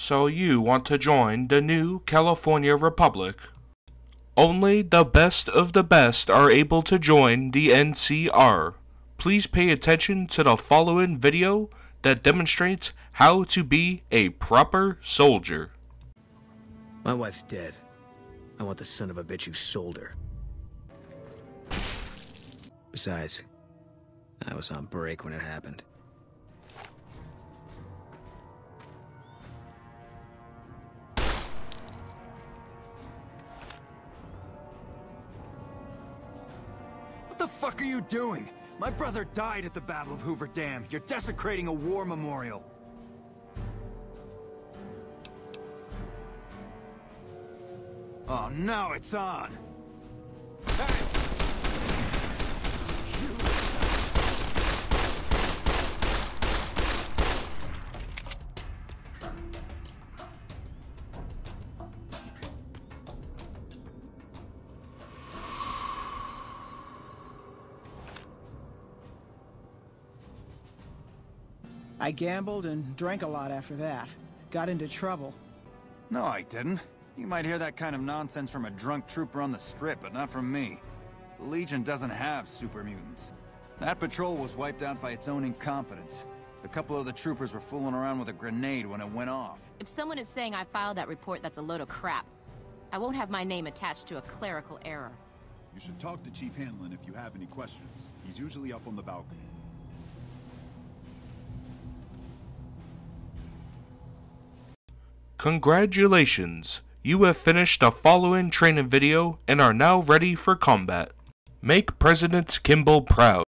So you want to join the new California Republic? Only the best of the best are able to join the NCR. Please pay attention to the following video that demonstrates how to be a proper soldier. My wife's dead. I want the son of a bitch who sold her. Besides, I was on break when it happened. What the fuck are you doing? My brother died at the Battle of Hoover Dam. You're desecrating a war memorial. Oh, now it's on. Hey! I gambled and drank a lot after that. Got into trouble. No, I didn't. You might hear that kind of nonsense from a drunk trooper on the strip, but not from me. The Legion doesn't have super mutants. That patrol was wiped out by its own incompetence. A couple of the troopers were fooling around with a grenade when it went off. If someone is saying I filed that report, that's a load of crap. I won't have my name attached to a clerical error. You should talk to Chief Hanlon if you have any questions. He's usually up on the balcony. Congratulations! You have finished the following training video and are now ready for combat. Make President Kimball proud.